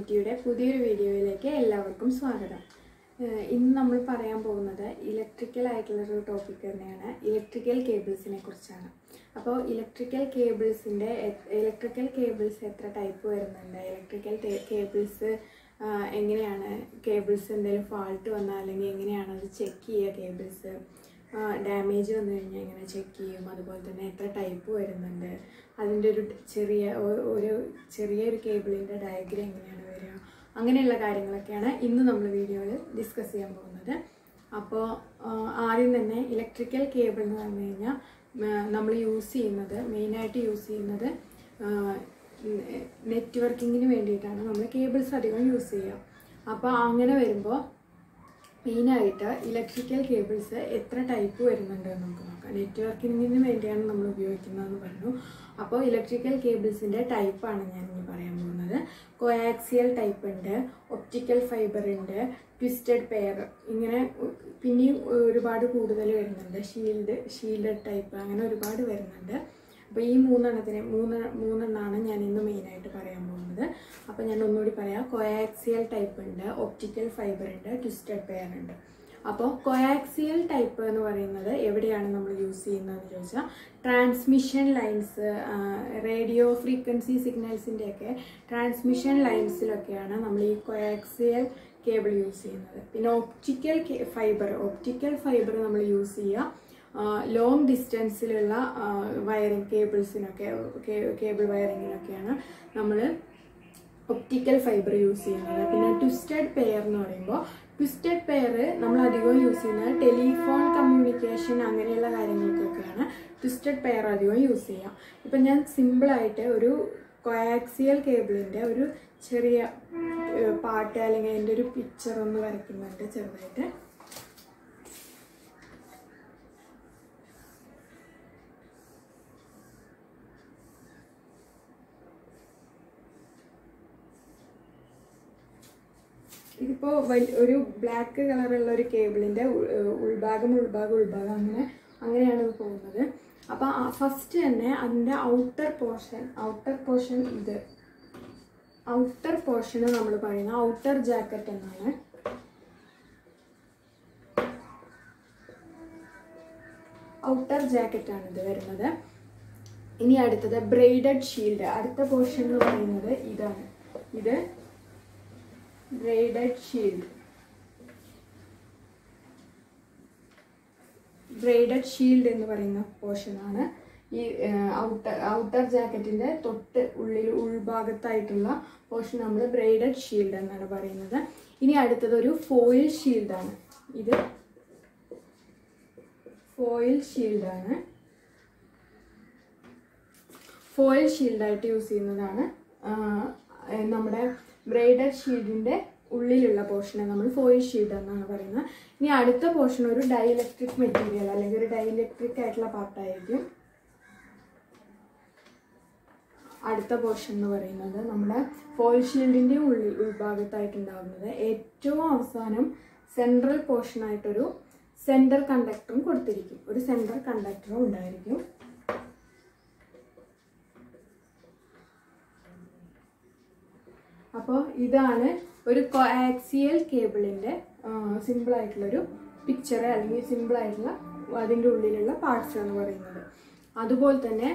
ഇൻഫിനിറ്റിയുടെ പുതിയൊരു വീഡിയോയിലേക്ക് എല്ലാവർക്കും സ്വാഗതം. ഇന്ന് നമ്മൾ പറയാൻ പോകുന്നത് ഇലക്ട്രിക്കൽ ആയിട്ടുള്ളൊരു ടോപ്പിക് തന്നെയാണ്. ഇലക്ട്രിക്കൽ കേബിൾസിനെ കുറിച്ചാണ്. അപ്പോൾ ഇലക്ട്രിക്കൽ കേബിൾസിന്റെ ഇലക്ട്രിക്കൽ കേബിൾസ് എത്ര ടൈപ്പ് വരുന്നുണ്ട്? ഇലക്ട്രിക്കൽ കേബിൾസ് എങ്ങനെയാണ് കേബിൾസ് എന്തെങ്കിലും ഫാൾട്ട് വന്നാൽ അല്ലെങ്കിൽ എങ്ങനെയാണ് അത് ചെക്ക് ചെയ്യുക കേബിൾസ് ഡാമേജ് വന്നു കഴിഞ്ഞാൽ ഇങ്ങനെ ചെക്ക് ചെയ്യും. അതുപോലെ തന്നെ എത്ര ടൈപ്പ് വരുന്നുണ്ട്. അതിന്റെ ഒരു ചെറിയ ഒരു ചെറിയൊരു കേബിളിന്റെ ഡയഗ്രം എങ്ങനെയാണ് വരിക? അങ്ങനെയുള്ള കാര്യങ്ങളൊക്കെയാണ് ഇന്ന് നമ്മൾ വീഡിയോയിൽ ഡിസ്കസ് ചെയ്യാൻ പോകുന്നത്. അപ്പോൾ ആദ്യം തന്നെ ഇലക്ട്രിക്കൽ കേബിൾ എന്ന് പറഞ്ഞു കഴിഞ്ഞാൽ നമ്മൾ യൂസ് ചെയ്യുന്നത് മെയിനായിട്ട് യൂസ് ചെയ്യുന്നത് നെറ്റ്വർക്കിങ്ങിന് വേണ്ടിയിട്ടാണ്. നമ്മൾ കേബിൾസ് അധികം യൂസ് ചെയ്യുക. അപ്പോൾ അങ്ങനെ വരുമ്പോൾ മെയിനായിട്ട് ഇലക്ട്രിക്കൽ കേബിൾസ് എത്ര ടൈപ്പ് വരുന്നുണ്ട് എന്ന് നമുക്ക് നോക്കാം. നെറ്റ്വർക്കിങ്ങിന് വേണ്ടിയാണ് നമ്മൾ ഉപയോഗിക്കുന്നതെന്ന് പറഞ്ഞു. അപ്പോൾ ഇലക്ട്രിക്കൽ കേബിൾസിന്റെ ടൈപ്പാണ് ഞാൻ ഇനി പറയാൻ പോകുന്നത്. കോയാക്സിയൽ ടൈപ്പ് ഉണ്ട് ഒപ്റ്റിക്കൽ ഫൈബർ ഉണ്ട് ട്വിസ്റ്റഡ് പെയർ ഇങ്ങനെ പിന്നെയും ഒരുപാട് കൂടുതൽ വരുന്നുണ്ട്. ഷീൽഡ് ഷീൽഡഡ് ടൈപ്പ് അങ്ങനെ ഒരുപാട് വരുന്നുണ്ട്. അപ്പോൾ ഈ മൂന്നെണ്ണത്തിന് മൂന്ന് മൂന്നെണ്ണമാണ് ഞാൻ ഇന്ന് മെയിനായിട്ട് പറയാൻ പോകുന്നത് അപ്പോൾ ഞാൻ ഒന്നുകൂടി പറയാം. കൊയാക്സിയൽ ടൈപ്പ് ഉണ്ട് ഒപ്റ്റിക്കൽ ഫൈബർ ഉണ്ട് ട്വിസ്റ്റഡ് പെയർ ഉണ്ട്. അപ്പോൾ കൊയാക്സിയൽ ടൈപ്പ് എന്ന് പറയുന്നത് എവിടെയാണ് നമ്മൾ യൂസ് ചെയ്യുന്നതെന്ന് ചോദിച്ചാൽ ട്രാൻസ്മിഷൻ ലൈൻസ് റേഡിയോ ഫ്രീക്വൻസി സിഗ്നൽസിന്റെയൊക്കെ ട്രാൻസ്മിഷൻ ലൈൻസിലൊക്കെയാണ് നമ്മൾ ഈ കൊയാക്സിയൽ കേബിൾ യൂസ് ചെയ്യുന്നത്. പിന്നെ ഒപ്റ്റിക്കൽ ഫൈബർ ഒപ്റ്റിക്കൽ ഫൈബർ നമ്മൾ യൂസ് ചെയ്യുക ലോങ് ഡിസ്റ്റൻസിലുള്ള വയറിങ് കേബിൾസിനൊക്കെ കേബിൾ വയറിങ്ങിനൊക്കെയാണ് നമ്മൾ ഒപ്റ്റിക്കൽ ഫൈബർ യൂസ് ചെയ്യുന്നത്. പിന്നെ ട്വിസ്റ്റഡ് പെയർ എന്ന് പറയുമ്പോൾ ട്വിസ്റ്റഡ് പെയർ നമ്മൾ അധികവും യൂസ് ചെയ്യുന്നത് ടെലിഫോൺ കമ്മ്യൂണിക്കേഷൻ അങ്ങനെയുള്ള കാര്യങ്ങൾക്കൊക്കെയാണ്. ട്വിസ്റ്റഡ് പെയർ അധികം യൂസ് ചെയ്യാം. ഇപ്പം ഞാൻ സിമ്പിളായിട്ട് ഒരു കൊയാക്സിയൽ കേബിളിന്റെ ഒരു ചെറിയ പാട്ട് അല്ലെങ്കിൽ അതിന്റെ ഒരു പിക്ചർ ഒന്ന് വരയ്ക്കുന്നുണ്ട് ചെറുതായിട്ട്. ഇതിപ്പോൾ വലിയ ഒരു ബ്ലാക്ക് കളറുള്ള ഒരു കേബിളിന്റെ ഉൾഭാഗം ഉൾഭാഗം ഉൾഭാഗം അങ്ങനെ അങ്ങനെയാണ് ഇത് പോകുന്നത്. അപ്പോൾ ഫസ്റ്റ് തന്നെ അതിന്റെ ഔട്ടർ പോർഷൻ ഔട്ടർ പോർഷൻ ഇത്. ഔട്ടർ പോർഷന് നമ്മൾ പറയുന്ന ഔട്ടർ ജാക്കറ്റ് എന്നാണ്. ഔട്ടർ ജാക്കറ്റ് ആണ് ഇത് വരുന്നത്. ഇനി അടുത്തത് ബ്രെയ്ഡഡ് ഷീൽഡ്. അടുത്ത പോർഷൻ എന്ന് പറയുന്നത് ഇതാണ്. ഇത് ബ്രെയ്ഡഡ് ഷീൽഡ്. ബ്രെയ്ഡഡ് ഷീൽഡ് എന്ന് പറയുന്ന പോർഷനാണ്. ഈ ഔട്ടർ ഔട്ടർ ജാക്കറ്റിന്റെ തൊട്ട് ഉള്ളിൽ ഉൾഭാഗത്തായിട്ടുള്ള പോർഷൻ നമ്മൾ ബ്രെയ്ഡഡ് ഷീൽഡ് എന്നാണ് പറയുന്നത്. ഇനി അടുത്തത് ഒരു ഫോയിൽ ഷീൽഡാണ്. ഇത് ഫോയിൽ ഷീൽഡാണ്. ഫോയിൽ ഷീൽഡായിട്ട് യൂസ് ചെയ്യുന്നതാണ് നമ്മുടെ ബ്രെയ്ഡഡ് ഷീൽഡിന്റെ ഉള്ളിലുള്ള പോർഷനെ നമ്മൾ ഫോയിൽ ഷീഡ് എന്നാണ് പറയുന്നത്. ഇനി അടുത്ത പോർഷൻ ഒരു ഡൈഇലക്ട്രിക് മെറ്റീരിയൽ അല്ലെങ്കിൽ ഒരു ഡൈഇലക്ട്രിക് ആയിട്ടുള്ള പാർട്ടായിരിക്കും അടുത്ത പോർഷൻ എന്ന് പറയുന്നത് നമ്മുടെ ഫോയിൽ ഷീൽഡിന്റെ ഉള്ളിൽ ഉൾഭാഗത്തായിട്ടുണ്ടാകുന്നത് ഏറ്റവും അവസാനം സെൻട്രൽ പോർഷനായിട്ടൊരു സെൻട്രൽ കണ്ടക്ടറും കൊടുത്തിരിക്കും. ഒരു സെൻട്രൽ കണ്ടക്ടറും ഉണ്ടായിരിക്കും. അപ്പോൾ ഇതാണ് ഒരു കോക്സിയൽ കേബിളിന്റെ സിമ്പിളായിട്ടുള്ളൊരു പിക്ചർ അല്ലെങ്കിൽ സിമ്പിളായിട്ടുള്ള അതിന്റെ ഉള്ളിലുള്ള പാർട്സ് എന്ന് പറയുന്നത്. അതുപോലെ തന്നെ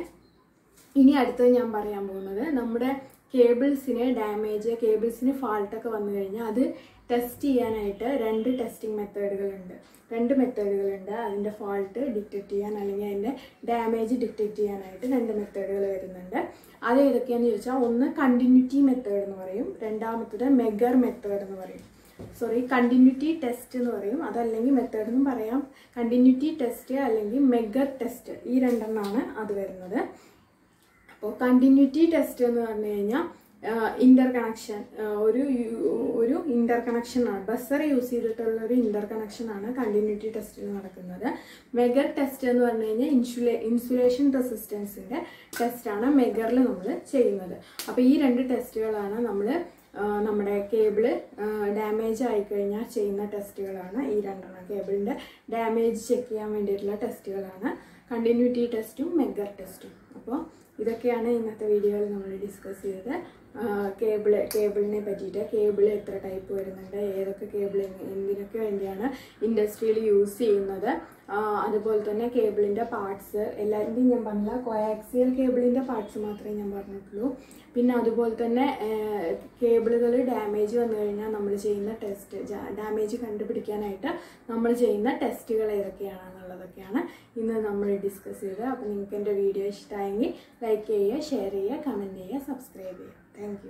ഇനി അടുത്തത് ഞാൻ പറയാൻ പോകുന്നത് നമ്മുടെ കേബിൾസിന് ഡാമേജ് കേബിൾസിന് ഫാൾട്ടൊക്കെ വന്നു കഴിഞ്ഞാൽ അത് ടെസ്റ്റ് ചെയ്യാനായിട്ട് രണ്ട് ടെസ്റ്റിംഗ് മെത്തേഡുകളുണ്ട് രണ്ട് മെത്തേഡുകളുണ്ട് അതിന്റെ ഫോൾട്ട് ഡിറ്റക്റ്റ് ചെയ്യാൻ അല്ലെങ്കിൽ അതിന്റെ ഡാമേജ് ഡിറ്റക്റ്റ് ചെയ്യാനായിട്ട് രണ്ട് മെത്തേഡുകൾ വരുന്നുണ്ട്. അത് ഏതൊക്കെയാണെന്ന് ചോദിച്ചാൽ ഒന്ന് കണ്ടിന്യൂറ്റി മെത്തേഡ് എന്ന് പറയും. രണ്ടാമത്തത് മെഗർ മെത്തേഡ് എന്ന് പറയും. സോറി കണ്ടിന്യൂറ്റി ടെസ്റ്റ് എന്ന് പറയും. അതല്ലെങ്കിൽ മെത്തേഡ് എന്നും പറയാം. കണ്ടിന്യൂറ്റി ടെസ്റ്റ് അല്ലെങ്കിൽ മെഗർ ടെസ്റ്റ് ഈ രണ്ടെണ്ണമാണ് അത് വരുന്നത്. അപ്പോൾ കണ്ടിന്യൂറ്റി ടെസ്റ്റ് എന്ന് പറഞ്ഞു കഴിഞ്ഞാൽ ഇന്റർ കണക്ഷൻ ഒരു ഒരു ഇന്റർ കണക്ഷനാണ് ബസ്സർ യൂസ് ചെയ്തിട്ടുള്ള ഒരു ഇന്റർ കണക്ഷനാണ് കണ്ടിന്യൂറ്റി ടെസ്റ്റിൽ നടക്കുന്നത്. മെഗർ ടെസ്റ്റ് എന്ന് പറഞ്ഞു കഴിഞ്ഞാൽ ഇൻസുലേ ഇൻസുലേഷൻ റെസിസ്റ്റൻസിന്റെ ടെസ്റ്റാണ് മെഗറിൽ നമ്മൾ ചെയ്യുന്നത്. അപ്പോൾ ഈ രണ്ട് ടെസ്റ്റുകളാണ് നമ്മൾ നമ്മുടെ കേബിൾ ഡാമേജ് ആയിക്കഴിഞ്ഞാൽ ചെയ്യുന്ന ടെസ്റ്റുകളാണ് ഈ രണ്ടെണ്ണം കേബിളിന്റെ ഡാമേജ് ചെക്ക് ചെയ്യാൻ വേണ്ടിയിട്ടുള്ള ടെസ്റ്റുകളാണ് കണ്ടിന്യൂറ്റി ടെസ്റ്റും മെഗർ ടെസ്റ്റും അപ്പോൾ ഇതൊക്കെയാണ് ഇന്നത്തെ വീഡിയോയിൽ നമ്മൾ ഡിസ്കസ് ചെയ്തത്. കേബിൾ കേബിളിനെ പറ്റിയിട്ട് കേബിൾ എത്ര ടൈപ്പ് വരുന്നുണ്ട് ഏതൊക്കെ കേബിൾ എന്തിനൊക്കെ വേണ്ടിയാണ് ഇൻഡസ്ട്രിയിൽ യൂസ് ചെയ്യുന്നത്. അതുപോലെ തന്നെ കേബിളിന്റെ പാർട്സ് എല്ലാവരുടെയും ഞാൻ പറഞ്ഞില്ല കോയാക്സിയൽ കേബിളിന്റെ പാർട്സ് മാത്രമേ ഞാൻ പറഞ്ഞിട്ടുള്ളൂ. പിന്നെ അതുപോലെ തന്നെ കേബിളുകൾ ഡാമേജ് വന്നു കഴിഞ്ഞാൽ നമ്മൾ ചെയ്യുന്ന ടെസ്റ്റ് ഡാമേജ് കണ്ടുപിടിക്കാനായിട്ട് നമ്മൾ ചെയ്യുന്ന ടെസ്റ്റുകൾ ഏതൊക്കെയാണെന്നുള്ളതൊക്കെയാണ് ഇന്ന് നമ്മൾ ഡിസ്കസ് ചെയ്തത്. അപ്പോൾ നിങ്ങൾക്ക് എന്റെ വീഡിയോ ഇഷ്ടമായെങ്കിൽ ലൈക്ക് ചെയ്യുക ഷെയർ ചെയ്യുക കമന്റ് ചെയ്യുക സബ്സ്ക്രൈബ് ചെയ്യുക. താങ്ക്